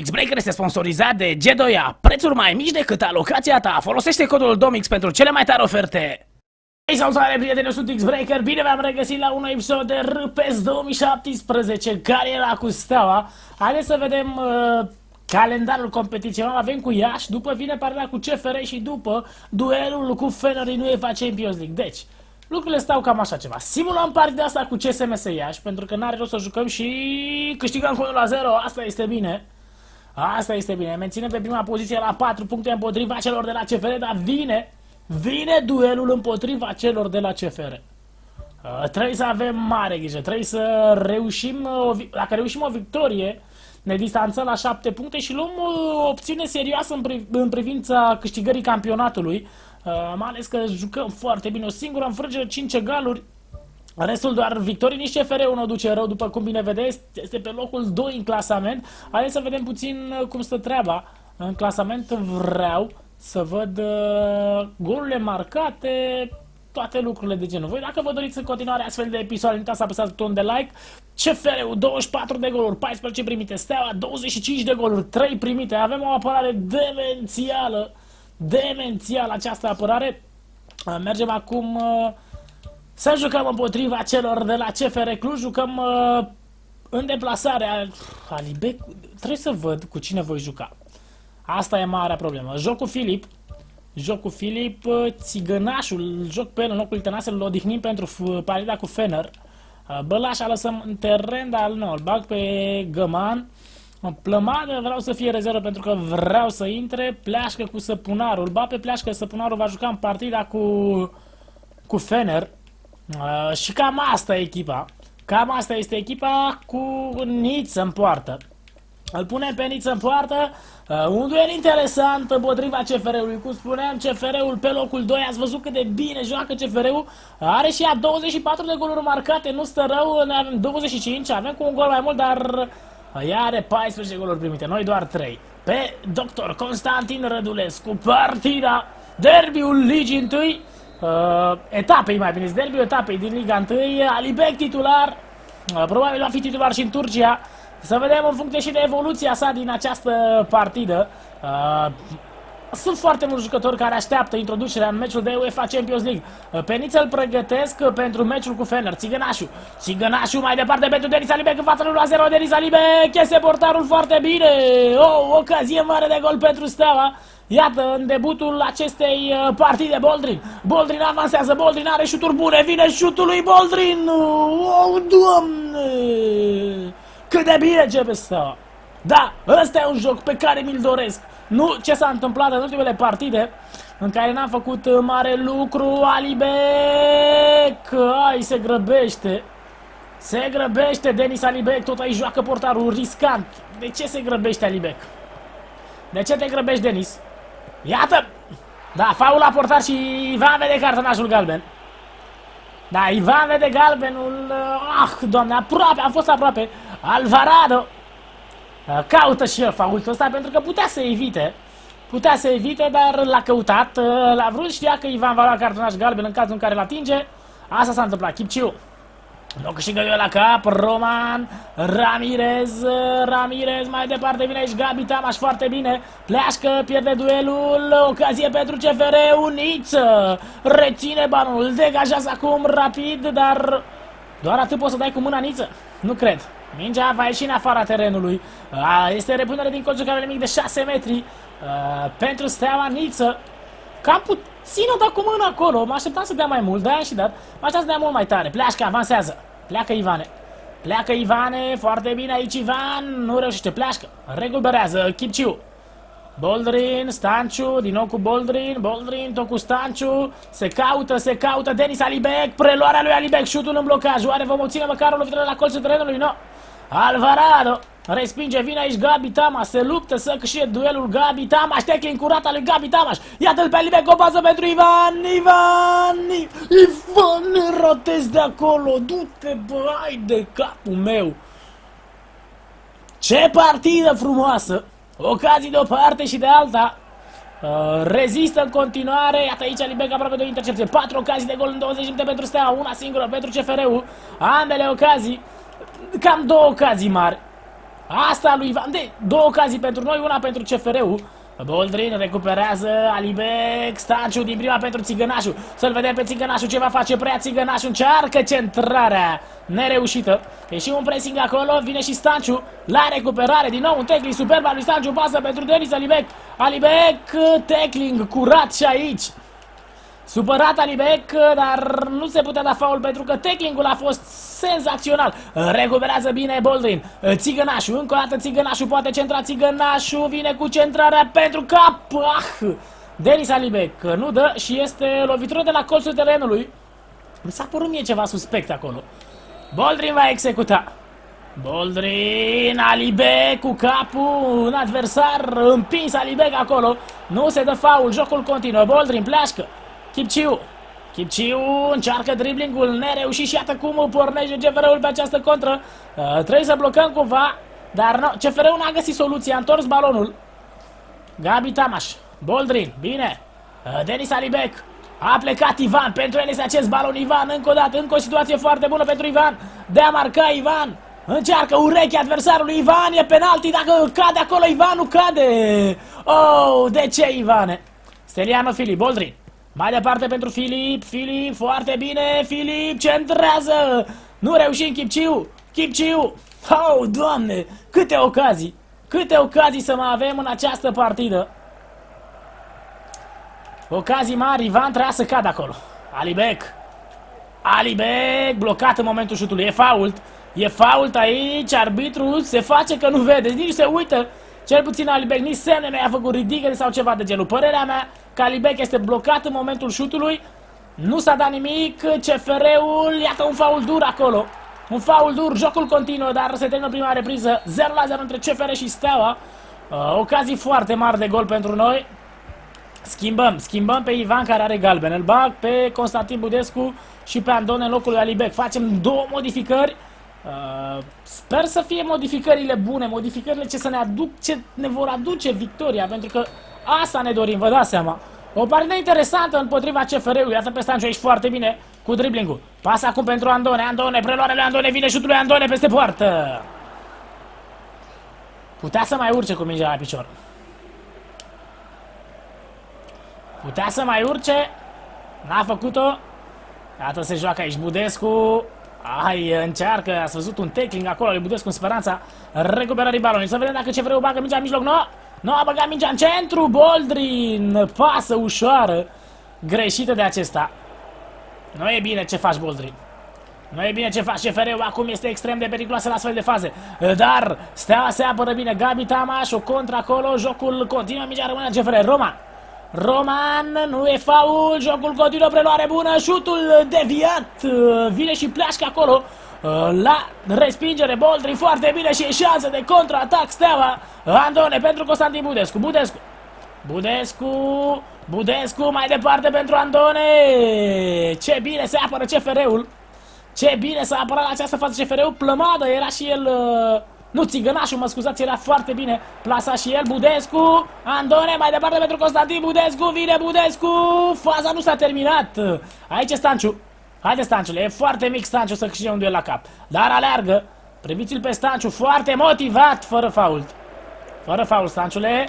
Xbreaker este sponsorizat de G2A, prețuri mai mici decât alocația ta. Folosește codul DOMIX pentru cele mai tari oferte. Hei, salutare prieteni, eu sunt Xbreaker, bine v-am regăsit la un episod de RPS 2017, care era cu Steaua. Haideți să vedem uh, calendarul competițional, avem cu Iași, după vine partea cu CFR și după duelul cu Fener din UEFA Champions League. Deci, lucrurile stau cam așa ceva. Simulăm partea asta cu CSMS Iași, pentru că n-are rost să jucăm și câștigăm cu 1 la 0, asta este bine. Asta este bine. Menținem pe prima poziție la 4 puncte împotriva celor de la CFR, dar vine, vine duelul împotriva celor de la CFR. Uh, trebuie să avem mare grijă, trebuie să reușim, o, dacă reușim o victorie, ne distanțăm la 7 puncte și luăm o opțiune serioasă în, pri, în privința câștigării campionatului, uh, mai ales că jucăm foarte bine, o singură înfrângere, 5 egaluri, Restul doar victorii, nici CFR-ul nu duce rău, după cum bine vedeți, este pe locul 2 în clasament. Haideți să vedem puțin uh, cum stă treaba. În clasament vreau să văd uh, golurile marcate, toate lucrurile de genul. Voi dacă vă doriți în continuare astfel de episoade, nu uitați să apăsați butonul de like. CFR-ul 24 de goluri, 14 primite, Steaua 25 de goluri, 3 primite. Avem o apărare demențială, demențială această apărare. Uh, mergem acum... Uh, să jucăm împotriva celor de la CFR Cluj, jucăm uh, în deplasare. Alibec, trebuie să văd cu cine voi juca. Asta e marea problemă. Joc cu Filip. Joc cu Filip, uh, țigănașul, joc pe el în locul Tănase, îl odihnim pentru partida cu Fener. Uh, Bălașa lăsăm în teren, dar nu, îl bag pe Găman. Plămadă vreau să fie rezervă pentru că vreau să intre. Pleașcă cu Săpunarul. Ba pe pleașcă, Săpunarul va juca în partida cu, cu Fener. Uh, și cam asta e echipa. Cam asta este echipa cu Niță în poartă. Îl punem pe Niță în poartă. Uh, un duel interesant împotriva CFR-ului. Cum spuneam, CFR-ul pe locul 2. Ați văzut cât de bine joacă CFR-ul. Are și ea 24 de goluri marcate. Nu stă rău. Noi avem 25. Avem cu un gol mai mult, dar ea are 14 goluri primite. Noi doar 3. Pe Dr. Constantin Rădulescu. Partida derbiul ligii întâi uh, etapei, mai bine, derby etapei din Liga 1, Alibek titular, uh, probabil va fi titular și în Turcia. Să vedem în funcție și de evoluția sa din această partidă. Uh, sunt foarte mulți jucători care așteaptă introducerea în meciul de UEFA Champions League. Uh, pe Niță îl pregătesc pentru meciul cu Fener. Țigănașu. Țigănașu mai departe pentru Denis Alibek în fața lui la 0. Denis Alibek iese portarul foarte bine. O, oh, ocazie mare de gol pentru Steaua. Iată, în debutul acestei uh, partide, Boldrin. Boldrin avansează, Boldrin are șuturi bune, vine șutul lui Boldrin. Oh, doamne! Cât de bine începe să... Da, ăsta e un joc pe care mi-l doresc. Nu ce s-a întâmplat în ultimele partide, în care n-am făcut uh, mare lucru, Alibec! Ai, se grăbește. Se grăbește Denis Alibec, tot aici joacă portarul riscant. De ce se grăbește Alibec? De ce te grăbești, Denis? Iată! Da, faul la portar și Ivan vede cartonașul galben. Da, Ivan vede galbenul. Ah, doamne, aproape, a fost aproape. Alvarado uh, caută și el faultul ăsta pentru că putea să evite. Putea să evite, dar l-a căutat, uh, l-a vrut, știa că Ivan va lua cartonaș galben în cazul în care l-atinge. Asta s-a întâmplat. Chipciu nu câștigă de la cap, Roman, Ramirez, Ramirez, mai departe vine aici Gabi Tamaș foarte bine, pleașcă, pierde duelul, ocazie pentru CFR, Uniță, reține banul, degajează acum rapid, dar doar atât poți să dai cu mâna Niță? Nu cred. Mingea va ieși în afara terenului. Este repunere din colțul care mic de 6 metri pentru Steaua Niță. Cam puțin o da cu mâna acolo. Mă așteptam să dea mai mult, da și dat. Mă așteptam să dea mult mai tare. Pleașcă, avansează. Pleacă Ivane. Pleacă Ivane, foarte bine aici Ivan, nu reușește, pleașcă. Recuperează Chipciu. Boldrin, Stanciu, din nou cu Boldrin, Boldrin, tot cu Stanciu, se caută, se caută, Denis Alibec, preluarea lui Alibec, șutul în blocaj, oare vom obține măcar o lovitură la colțul terenului? No. Alvarado, Respinge, vine aici Gabi Tamaș, se luptă să câștige duelul Gabi Tamaș, teche încurata lui Gabi Tamaș. Iată-l pe Libe, o bază pentru Ivan, Ivan, Ivan, rotez de acolo, du-te, băi, de capul meu. Ce partidă frumoasă, ocazii de o parte și de alta. Uh, rezistă în continuare, iată aici Libec aproape de o intercepție, patru ocazii de gol în 20 minute pentru Steaua, una singură pentru CFR-ul, ambele ocazii, cam două ocazii mari. Asta lui Ivan. De, două ocazii pentru noi, una pentru CFR-ul. Boldrin recuperează Alibec, Stanciu din prima pentru Țigănașu. Să-l vedem pe Țigănașu ce va face prea Țigănașu. Încearcă centrarea nereușită. E și un pressing acolo, vine și Stanciu la recuperare. Din nou un tackling superb al lui Stanciu, pasă pentru Denis Alibec. Alibec, tackling curat și aici. Supărat Alibec, dar nu se putea da faul pentru că tacklingul a fost senzațional. Recuperează bine Boldrin. Țigănașu, încă o dată Țigănașu poate centra Țigănașu, vine cu centrarea pentru cap. Ah! Denis Alibec nu dă și este lovitură de la colțul terenului. Mi s-a părut mie ceva suspect acolo. Boldrin va executa. Boldrin, Alibec cu capul, un adversar împins Alibec acolo. Nu se dă faul, jocul continuă. Boldrin pleașcă. Chipciu. Chipciu încearcă driblingul nereușit și iată cum pornește CFR-ul pe această contră. Uh, trebuie să blocăm cumva, dar nu, CFR-ul n-a găsit soluție, a întors balonul. Gabi Tamaș, Boldrin, bine. Uh, Denis Alibec, a plecat Ivan, pentru el este acest balon Ivan, încă o dată, încă o situație foarte bună pentru Ivan. De a marca Ivan, încearcă urechea adversarului Ivan, e penalti, dacă cade acolo Ivan, nu cade. Oh, de ce Ivane? Steliano Filip, Boldrin. Mai departe pentru Filip, Filip, foarte bine, Filip, centrează! Nu reușim, Chipciu, Chipciu! Oh, doamne, câte ocazii, câte ocazii să mai avem în această partidă. Ocazii mari, Ivan trebuia să cadă acolo. Alibec, Alibec, blocat în momentul șutului, e fault, e fault aici, arbitru se face că nu vede, nici se uită. Cel puțin Alibec nici semne nu i-a făcut ridică sau ceva de genul. Părerea mea Calibec este blocat în momentul șutului. Nu s-a dat nimic. CFR-ul, iată un faul dur acolo. Un faul dur, jocul continuă, dar se termină prima repriză. 0 la 0 între CFR și Steaua. Uh, ocazii foarte mari de gol pentru noi. Schimbăm, schimbăm pe Ivan care are galben. Îl bag pe Constantin Budescu și pe Andone în locul lui Alibec. Facem două modificări. Uh, sper să fie modificările bune, modificările ce să ne aduc, ce ne vor aduce victoria, pentru că Asta ne dorim, vă dați seama. O partidă interesantă împotriva CFR-ului. Iată pe Stanciu aici foarte bine cu driblingul. Pas acum pentru Andone. Andone, preluare lui Andone, vine șutul lui Andone peste poartă. Putea să mai urce cu mingea la picior. Putea să mai urce. N-a făcut-o. Iată se joacă aici Budescu. Ai, încearcă, ați văzut un tackling acolo lui Budescu în speranța recuperării balonului. Să vedem dacă ce vreau bagă mingea în mijloc. Nu, nu a băgat mingea în centru, Boldrin, pasă ușoară, greșită de acesta. Nu e bine ce faci, Boldrin. Nu e bine ce face CFR-ul, acum este extrem de periculoasă la astfel de faze. Dar Steaua se apără bine, Gabi Tamaș, o contra acolo, jocul continuă, mingea rămâne la CFR. Roman. Roman, nu e faul, jocul continuă, preluare bună, șutul deviat, vine și pleașcă acolo. La respingere, Boldri foarte bine și șansă de contraatac Steaua. Andone pentru Constantin Budescu. Budescu. Budescu. Budescu mai departe pentru Andone. Ce bine se apără CFR-ul. Ce bine s-a apărat la această fază CFR-ul. Plămadă era și el... Uh, nu, Țigănașul, mă scuzați, era foarte bine plasat și el. Budescu, Andone, mai departe pentru Constantin Budescu, vine Budescu, faza nu s-a terminat. Aici e Stanciu. Haide, Stanciule, e foarte mic Stanciu să câștige un duel la cap. Dar aleargă. Priviți-l pe Stanciu, foarte motivat, fără fault. Fără fault, Stanciule.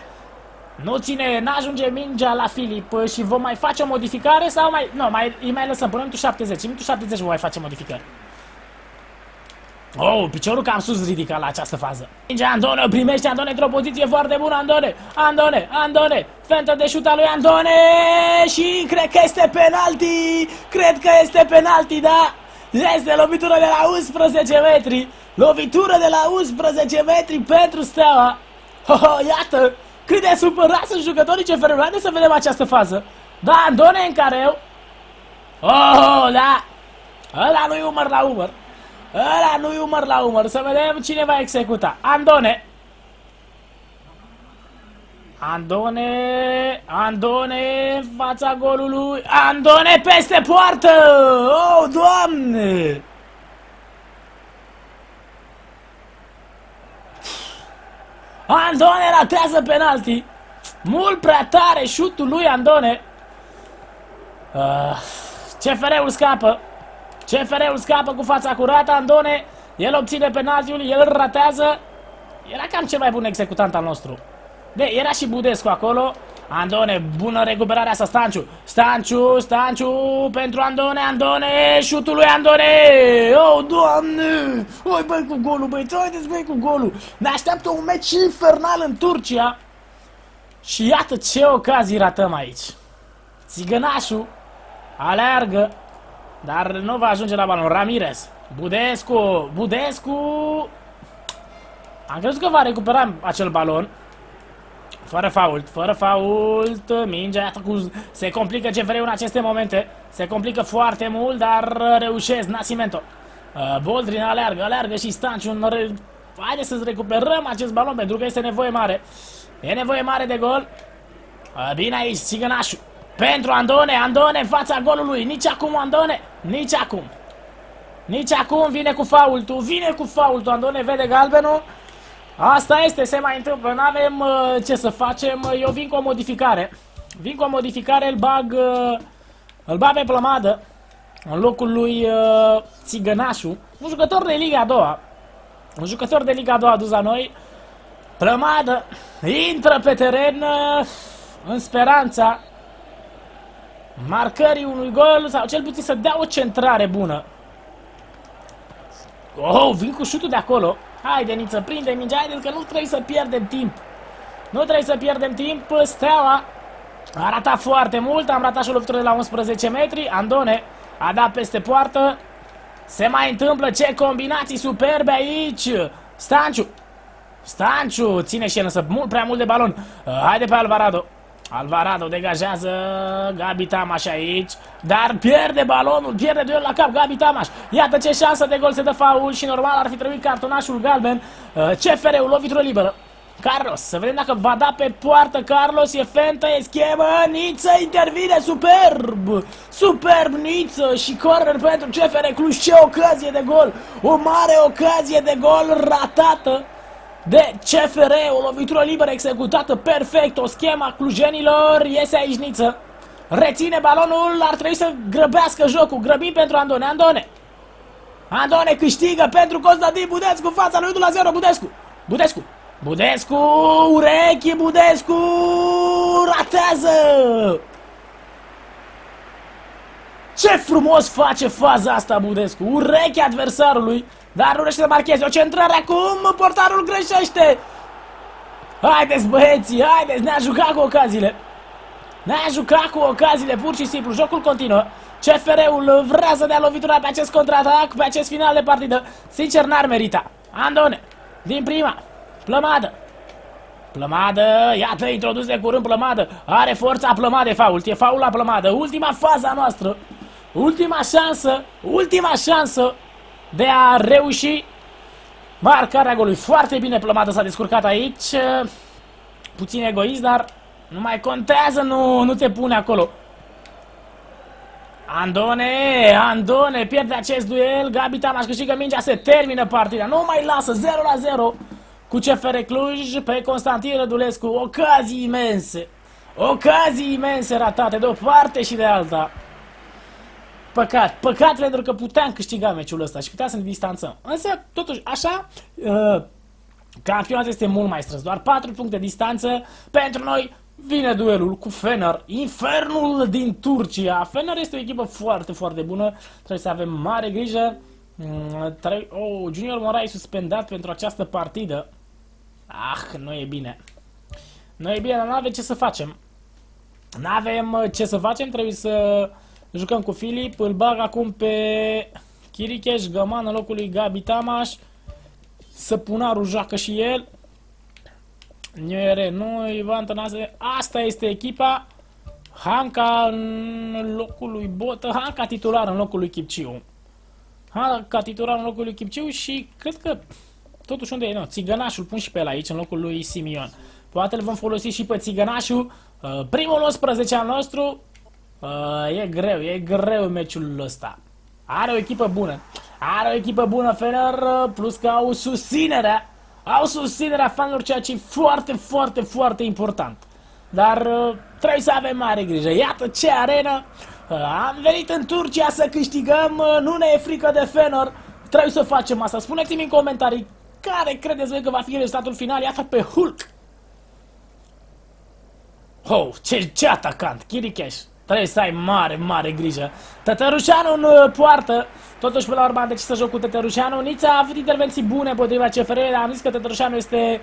Nu ține, n-ajunge mingea la Filip și vom mai face o modificare sau mai... Nu, mai, îi mai lăsăm până în 70. În 70 vom mai face modificări. Oh, piciorul cam sus ridicat la această fază. Mingea Andone, primește Andone într-o poziție foarte bună, Andone, Andone, Andone, fentă de șuta lui Andone și cred că este penalti, cred că este penalti, da? Este lovitură de la 11 metri, lovitură de la 11 metri pentru Steaua. Oh, oh, iată, cât de supărat sunt jucătorii ce Haideți să vedem această fază. Da, Andone în careu. Oh, da, ăla nu-i umăr la umăr. Ăla nu-i umăr la umăr. Să vedem cine va executa. Andone. Andone, Andone în fața golului, Andone peste poartă! Oh, doamne! Andone ratează penalti! Mult prea tare șutul lui Andone! Uh, CFR-ul scapă! CFR-ul scapă cu fața curată, Andone, el obține penaltiul, el îl ratează. Era cam cel mai bun executant al nostru. De, era și Budescu acolo. Andone, bună recuperare asta, Stanciu. Stanciu, Stanciu, pentru Andone, Andone, șutul lui Andone. Oh, doamne! Oi, băi cu golul, băi, haideți, băi cu golul. Ne așteaptă un meci infernal în Turcia. Și iată ce ocazii ratăm aici. Țigănașul aleargă, dar nu va ajunge la balon. Ramirez, Budescu, Budescu... Am crezut că va recupera acel balon. Fără fault, fără fault, mingea iată cu... se complică CFR în aceste momente, se complică foarte mult, dar reușesc, Nascimento. Uh, Boldrin aleargă, aleargă și Stanciu, re... haide să recuperăm acest balon pentru că este nevoie mare. E nevoie mare de gol. Uh, bine aici, Țigănașu. Pentru Andone, Andone în fața golului, nici acum Andone, nici acum. Nici acum vine cu faultul, vine cu faultul, Andone vede galbenul. Asta este, se mai întâmplă, nu avem uh, ce să facem, eu vin cu o modificare. Vin cu o modificare, îl bag, uh, îl bag pe plămadă, în locul lui uh, Țigănașu, un jucător de Liga a doua. Un jucător de Liga a doua adus la noi. Plămadă intră pe teren uh, în speranța marcării unui gol sau cel puțin să dea o centrare bună. Oh, vin cu șutul de acolo. Haide, Niță, prinde mingea, haide că nu trebuie să pierdem timp. Nu trebuie să pierdem timp. Steaua a ratat foarte mult, am ratat și o lovitură de la 11 metri. Andone a dat peste poartă. Se mai întâmplă ce combinații superbe aici. Stanciu. Stanciu ține și el însă mult prea mult de balon. Haide pe Alvarado. Alvarado degajează Gabi Tamaș aici, dar pierde balonul, pierde duel la cap Gabi Tamaș. Iată ce șansă de gol se dă faul și normal ar fi trebuit cartonașul galben. Uh, CFR-ul, lovitură liberă. Carlos, să vedem dacă va da pe poartă Carlos, e fentă, e schemă, Niță intervine, superb! Superb Niță și corner pentru CFR Cluj, ce ocazie de gol! O mare ocazie de gol ratată de CFR, o lovitură liberă executată perfect, o schema clujenilor, iese aici Niță. Reține balonul, ar trebui să grăbească jocul, grăbim pentru Andone, Andone. Andone câștigă pentru Constantin Budescu, fața lui 1 la 0, Budescu. Budescu, Budescu, urechi, Budescu, ratează! Ce frumos face faza asta Budescu, urechi adversarului. Dar nu reușește să marcheze. O centrare acum. Portarul greșește. Haideți băieții, haideți. Ne-a jucat cu ocaziile. Ne-a jucat cu ocaziile, pur și simplu. Jocul continuă. CFR-ul vrea să dea lovitura pe acest contraatac, pe acest final de partidă. Sincer, n-ar merita. Andone, din prima. Plămadă. Plămadă, iată, introdus de curând plămadă. Are forța plămadă, fault. E faul la plămadă. Ultima fază a noastră. Ultima șansă. Ultima șansă de a reuși marcarea golului. Foarte bine plămată s-a descurcat aici. Puțin egoist, dar nu mai contează, nu, nu te pune acolo. Andone, Andone pierde acest duel, Gabi Tamaș câștigă mingea, se termină partida, nu mai lasă, 0 la 0 cu CFR Cluj pe Constantin Rădulescu, ocazii imense, ocazii imense ratate de o parte și de alta. Păcat, păcat pentru că puteam câștiga meciul ăsta și puteam să ne distanțăm. Însă, totuși, așa, uh, campionatul este mult mai strâns. Doar 4 puncte distanță pentru noi. Vine duelul cu Fener, infernul din Turcia. Fener este o echipă foarte, foarte bună. Trebuie să avem mare grijă. Mm, oh, Junior Morai suspendat pentru această partidă. Ah, nu e bine. Nu e bine, dar nu avem ce să facem. Nu avem uh, ce să facem, trebuie să Jucăm cu Filip, îl bag acum pe Chiricheș, Găman în locul lui Gabi Tamaș. Săpunarul joacă și el. Niere, nu, Ivan Tănase. Asta este echipa. Hanca în locul lui Botă. Hanca titular în locul lui Chipciu. Hanca titular în locul lui Chipciu și cred că totuși unde e? Nu, Țigănașul pun și pe el aici în locul lui Simion. Poate îl vom folosi și pe Țigănașul. Uh, primul 11 al nostru Uh, e greu, e greu meciul ăsta. Are o echipă bună. Are o echipă bună Fener, plus că au susținerea. Au susținerea fanilor, ceea ce e foarte, foarte, foarte important. Dar uh, trebuie să avem mare grijă. Iată ce arenă. Uh, am venit în Turcia să câștigăm. Uh, nu ne e frică de Fener. Trebuie să facem asta. Spuneți-mi în comentarii care credeți voi că va fi rezultatul final? Iată pe Hulk. Oh, ce, ce atacant, Kirikesh. Trebuie să ai mare, mare grijă. Tătărușanu în uh, poartă. Totuși, până la urmă, am decis să joc cu Tătărușanu. Nița a avut intervenții bune împotriva CFR, dar am zis că Tătărușanu este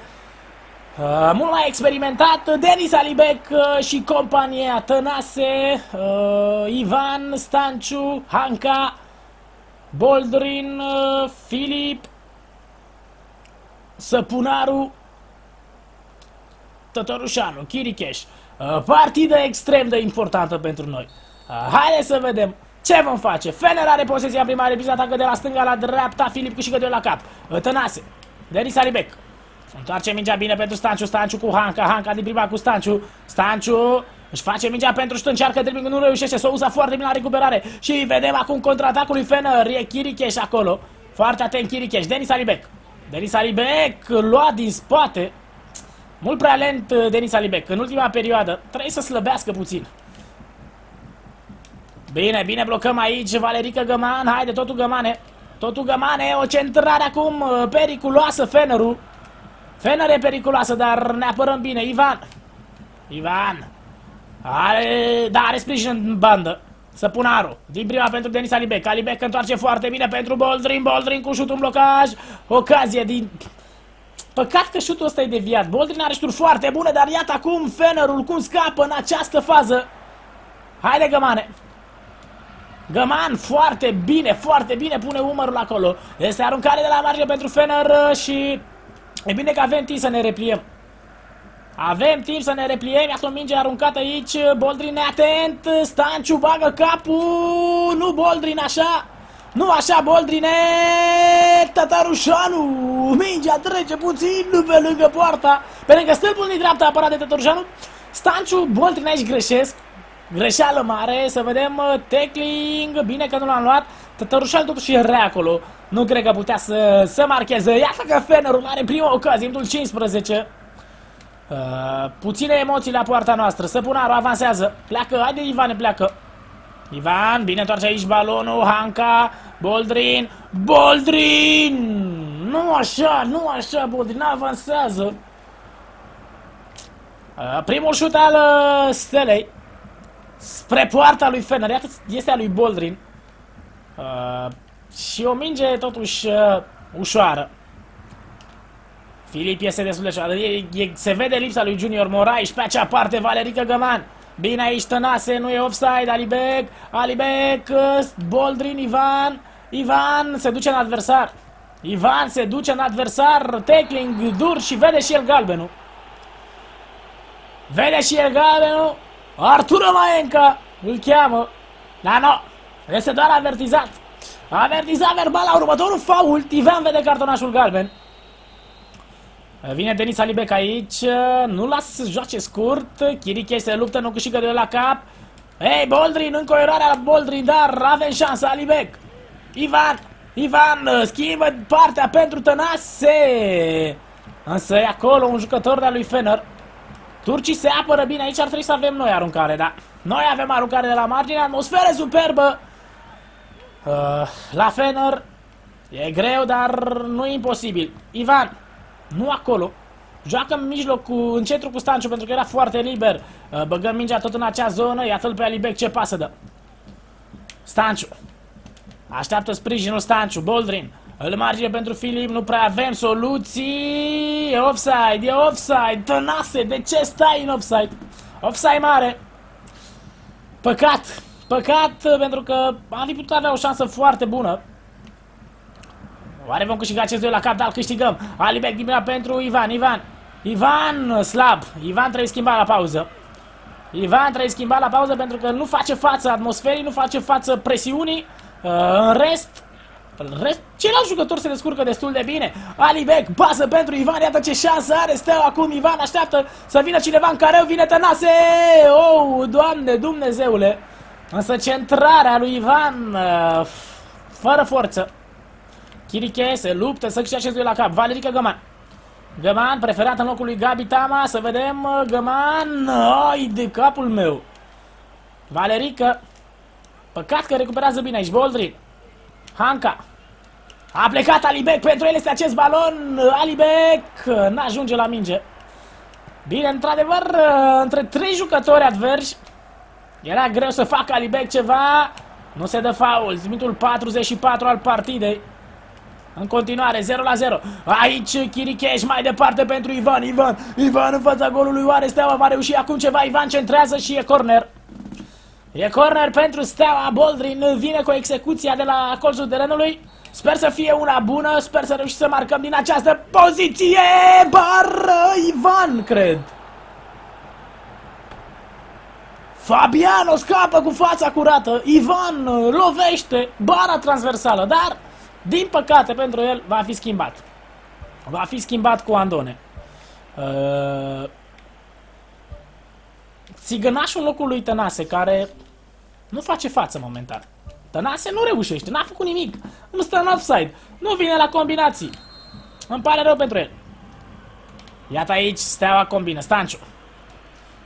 uh, mult mai experimentat. Denis Alibec uh, și compania Tănase, uh, Ivan, Stanciu, Hanca, Boldrin, uh, Filip, Săpunaru, Tătărușanu, Chiricheș. Uh, partidă extrem de importantă pentru noi. Uh, haideți să vedem ce vom face. Fener are posesia primare, Biza atacă de la stânga la dreapta, Filip câștigă de la cap. Uh, Tănase, Denis Alibec. Întoarce mingea bine pentru Stanciu, Stanciu cu Hanca, Hanca din prima cu Stanciu, Stanciu își face mingea pentru ștă, încearcă dribbling, nu reușește, să o uza foarte bine la recuperare și vedem acum contraatacul lui Fener, e Chiricheș acolo, foarte atent Chiricheș, Denis Alibec, Denis Alibec luat din spate, mult prea lent uh, Denis Alibec. În ultima perioadă trebuie să slăbească puțin. Bine, bine, blocăm aici Valerica Găman. Haide, totul Gămane. Totul Gămane, o centrare acum uh, periculoasă Fenerul. Fener e periculoasă, dar ne apărăm bine. Ivan. Ivan. Are, da, are sprijin în bandă. Săpunaru, din prima pentru Denis Alibec. Alibec întoarce foarte bine pentru Boldrin. Boldrin cu șutul în blocaj. Ocazie din Păcat că șutul ăsta e deviat. Boldrin are șuturi foarte bune, dar iată acum Fenerul cum scapă în această fază. Haide, Gămane! Găman foarte bine, foarte bine pune umărul acolo. Este aruncare de la marge pentru Fener uh, și e bine că avem timp să ne repliem. Avem timp să ne repliem, iată o minge aruncată aici, Boldrin neatent, Stanciu bagă capul, nu Boldrin așa, nu așa, Boldrine! Tatarușanu! Mingea trece puțin pe lângă poarta, pe lângă stâlpul din dreapta apărat de Tatarușanu. Stanciu, Boldrin aici greșesc. Greșeală mare, să vedem uh, tackling, bine că nu l-am luat. Tătărușanu totuși e rea acolo. Nu cred că putea să, să marcheze. Iată că Fenerul are prima ocazie, în 15. Uh, puține emoții la poarta noastră. Săpunaru avansează. Pleacă, haide Ivane, pleacă. Ivan, bine întoarce aici balonul, Hanca, Boldrin, Boldrin! Nu așa, nu așa, Boldrin, avansează. Primul șut al uh, Stelei spre poarta lui Fener, iată, este a lui Boldrin. Uh, și o minge totuși uh, ușoară. Filip este destul de ușoară. E, e, se vede lipsa lui Junior Moraes pe acea parte, Valerica Găman. Bine aici Tănase, nu e offside, Alibec, Alibec, Boldrin, Ivan, Ivan se duce în adversar. Ivan se duce în adversar, tackling dur și vede și el galbenul. Vede și el galbenul. Artură Maenca îl cheamă. Da, nu, este doar avertizat. Avertizat verbal la următorul fault. Ivan vede cartonașul galben. Vine Denis Alibec aici, nu las să joace scurt, Chiriche se luptă, nu câștigă de la cap. Hei, Boldrin, încă o eroare la Boldrin, dar avem șansa, Alibec. Ivan, Ivan, schimbă partea pentru Tănase. Însă e acolo un jucător de-a lui Fener. Turcii se apără bine, aici ar trebui să avem noi aruncare, da. Noi avem aruncare de la margine, atmosferă superbă. Uh, la Fener e greu, dar nu e imposibil. Ivan, nu acolo. Joacă în mijloc cu, în centru cu Stanciu pentru că era foarte liber. Uh, băgăm mingea tot în acea zonă. Iată-l pe Alibec ce pasă dă. Stanciu. Așteaptă sprijinul Stanciu. Boldrin. Îl margine pentru Filip. Nu prea avem soluții. E offside. E offside. Tănase. De ce stai în offside? Offside mare. Păcat. Păcat pentru că am fi putut avea o șansă foarte bună. Oare vom câștiga acest doi la cap? Da, câștigăm. Alibec din pentru Ivan. Ivan. Ivan slab. Ivan trebuie schimbat la pauză. Ivan trebuie schimbat la pauză pentru că nu face față atmosferii, nu face față presiunii. Uh, în rest, în rest, ceilalți jucători se descurcă destul de bine. Alibec, pasă pentru Ivan, iată ce șansă are Steaua acum. Ivan așteaptă să vină cineva în care vine Tănase. Oh, doamne, Dumnezeule. Însă centrarea lui Ivan, uh, fără forță. Chiriche se luptă să câștige la cap. Valerica Găman. Găman, preferat în locul lui Gabi Tama. Să vedem uh, Găman. Ai de capul meu. Valerica. Păcat că recuperează bine aici. Boldrin. Hanca. A plecat Alibec, pentru el este acest balon. Alibec n-ajunge la minge. Bine, într-adevăr, între trei jucători adversi era greu să facă Alibec ceva. Nu se dă faul. Minutul 44 al partidei. În continuare, 0 la 0. Aici Chiricheș mai departe pentru Ivan. Ivan, Ivan în fața golului. Oare Steaua va reuși acum ceva? Ivan centrează și e corner. E corner pentru Steaua. Boldrin vine cu execuția de la colțul terenului. Sper să fie una bună, sper să reușim să marcăm din această poziție. Bară Ivan, cred. Fabiano scapă cu fața curată. Ivan lovește bara transversală, dar din păcate pentru el va fi schimbat. Va fi schimbat cu Andone. Uh... Țigănașul în locul lui Tănase, care nu face față momentan. Tănase nu reușește, n-a făcut nimic. Nu stă în offside, nu vine la combinații. Îmi pare rău pentru el. Iată aici, steaua combină, Stanciu.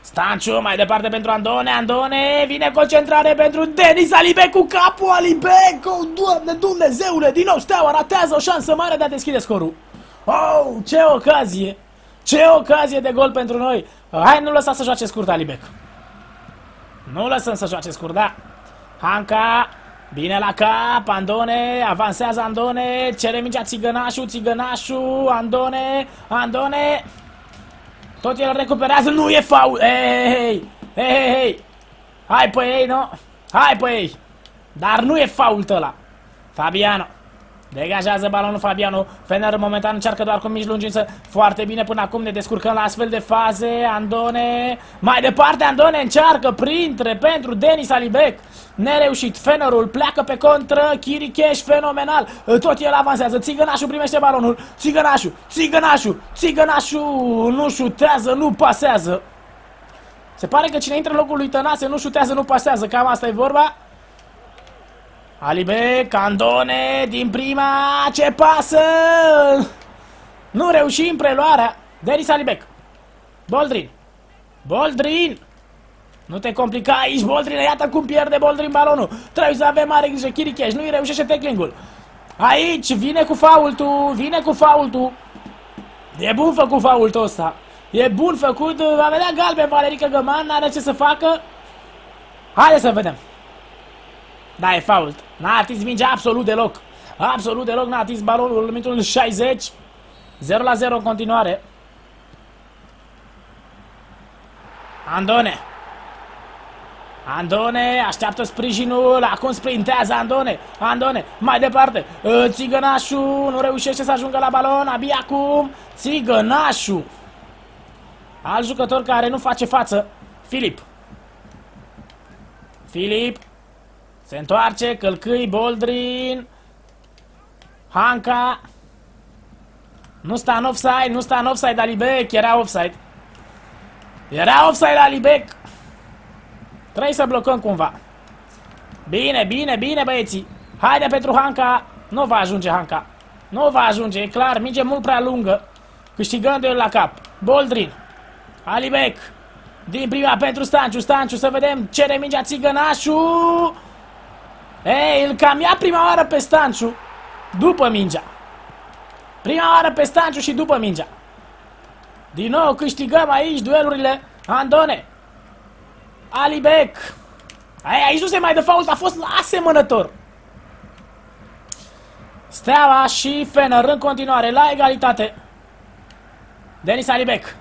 Stanciu, mai departe pentru Andone, Andone, vine concentrare pentru Denis Alibec cu capul Alibec, oh, doamne, Dumnezeule, din nou Steaua ratează o șansă mare de a deschide scorul. Oh, ce ocazie, ce ocazie de gol pentru noi. Hai, nu lăsa să joace scurt Alibec. Nu lăsăm să joace scurt, da. Hanca, bine la cap, Andone, avansează Andone, cere mingea Țigănașu, Țigănașu, Andone, Andone... Tot el recuperează, nu e faul. Hei, hei, hei, hei. Hai pe ei, nu? Hai pe ei. Dar nu e faul ăla. Fabiano. Degajează balonul Fabiano. Fener momentan încearcă doar cu mici lungi, însă foarte bine până acum ne descurcăm la astfel de faze. Andone. Mai departe Andone încearcă printre pentru Denis Alibec. Nereușit. Fenerul pleacă pe contră. Chiricheș fenomenal. Tot el avansează. Țigănașul primește balonul. Țigănașul. Țigănașul. Țigănașul nu șutează, nu pasează. Se pare că cine intră în locul lui Tănase nu șutează, nu pasează. Cam asta e vorba. Alibe, Candone, din prima, ce pasă! Nu reușim preluarea. Denis Alibec. Boldrin. Boldrin. Nu te complica aici, Boldrin. Iată cum pierde Boldrin balonul. Trebuie să avem mare grijă. Chiricheș nu-i reușește teclingul. Aici vine cu faultul, vine cu faultul. E bun făcut faultul ăsta. E bun făcut, va vedea galben Valerica Găman, n-are ce să facă. Haide să vedem. Da, e fault. N-a atins mingea absolut deloc. Absolut deloc n-a atins balonul în minutul 60. 0 la 0 în continuare. Andone. Andone așteaptă sprijinul, acum sprintează Andone, Andone, mai departe, ă, Țigănașu nu reușește să ajungă la balon, abia acum, Țigănașu. Alt jucător care nu face față, Filip. Filip, se întoarce, călcâi, Boldrin. Hanca. Nu sta în offside, nu sta în offside Alibec, era offside. Era offside Alibec. Trebuie să blocăm cumva. Bine, bine, bine băieții. Haide pentru Hanca. Nu va ajunge Hanca. Nu va ajunge, e clar, minge mult prea lungă. Câștigând el la cap. Boldrin. Alibec. Din prima pentru Stanciu. Stanciu, să vedem. Cere mingea țigănașu. Ei, îl cam ia prima oară pe Stanciu după mingea. Prima oară pe Stanciu și după mingea. Din nou câștigăm aici duelurile. Andone. Alibec. Ai, aici nu se mai dă fault, a fost la asemănător. Steaua și Fener în continuare la egalitate. Denis Alibec.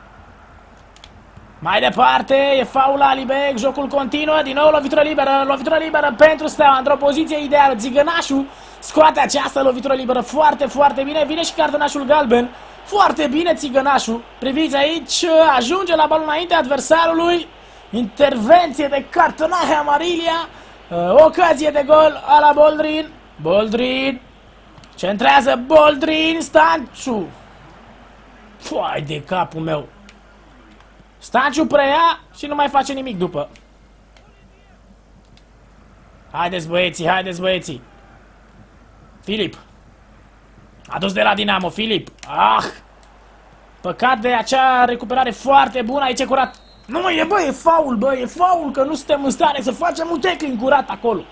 Mai departe, e faula Alibec, jocul continuă, din nou lovitură liberă, lovitură liberă pentru Steaua, într-o poziție ideală. Țigănașul scoate această lovitură liberă foarte, foarte bine, vine și cartonașul galben. Foarte bine Țigănașul, priviți aici, ajunge la balul înainte adversarului. Intervenție de cartonaș Amarilia, uh, ocazie de gol a la Boldrin. Boldrin, centrează Boldrin, Stanciu. Foai de capul meu. Stanciu preia și nu mai face nimic după. Haideți băieții, haideți băieții. Filip. A dus de la Dinamo, Filip. Ah! Păcat de acea recuperare foarte bună, aici e curat. Nu, e bă, e faul, bă, e faul, că nu suntem în stare să facem un tackling curat acolo.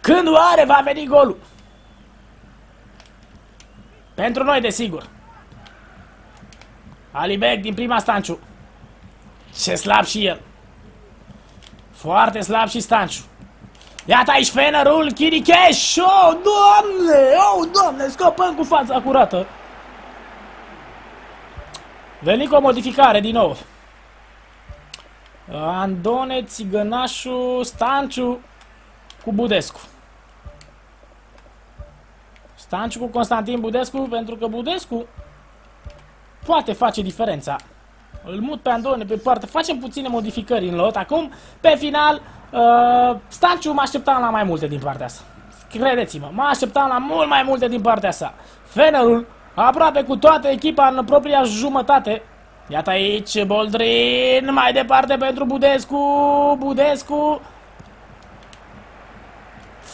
Când oare va veni golul? Pentru noi, desigur. Alibek din prima Stanciu. Ce slab și el. Foarte slab și Stanciu. Iată aici Fenerul, Chiricheș! Oh, doamne! Oh, doamne! Scopăm cu fața curată! Veni cu o modificare din nou. Andone, Țigănașu, Stanciu cu Budescu. Stanciu cu Constantin Budescu, pentru că Budescu poate face diferența. Îl mut pe Andone pe poartă, facem puține modificări în lot. Acum, pe final, uh, Stanciu mă așteptam la mai multe din partea asta. Credeți-mă, mă așteptam la mult mai multe din partea sa. Fenerul, aproape cu toată echipa în propria jumătate. Iată aici Boldrin, mai departe pentru Budescu, Budescu.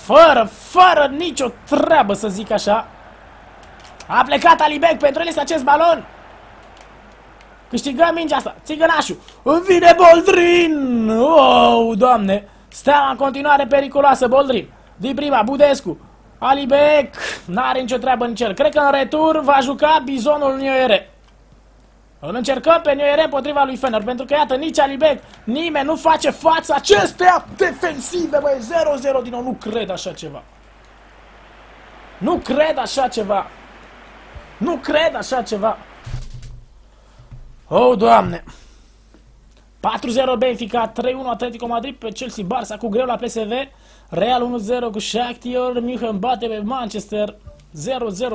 Fără, fără nicio treabă să zic așa. A plecat Alibec pentru el este acest balon. Câștigăm mingea asta. Țigănașul. Vine Boldrin. Oh, doamne. Steaua în continuare periculoasă, Boldrin. Din prima, Budescu. Alibec. N-are nicio treabă în cel. Cred că în retur va juca bizonul Nioere. Îl încercăm pe Nioere împotriva lui Fener. Pentru că, iată, nici Alibec, nimeni nu face față acestea defensive, băi. 0-0 din nou. Nu cred așa ceva. Nu cred așa ceva. Nu cred așa ceva. Oh, Doamne! 4-0 Benfica, 3-1 Atletico Madrid pe Chelsea, Barça cu greu la PSV, Real 1-0 cu Shakhtar, München bate pe Manchester, 0-0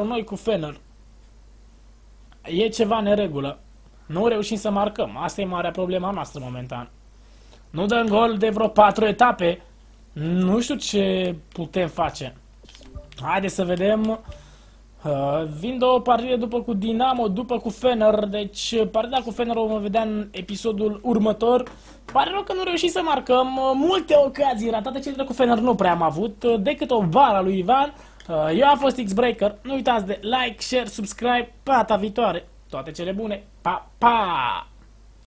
noi cu Fener. E ceva neregulă. Nu reușim să marcăm. Asta e marea problema noastră momentan. Nu dăm gol de vreo 4 etape. Nu știu ce putem face. Haideți să vedem Uh, vin două partide după cu Dinamo, după cu Fener, deci partida cu Fener o vom vedea în episodul următor. Pare rău că nu reușim să marcăm, uh, multe ocazii ratate, cele cu Fener nu prea am avut, uh, decât o bara lui Ivan. Uh, eu am fost X-Breaker, nu uitați de like, share, subscribe, pe data viitoare, toate cele bune, pa, pa!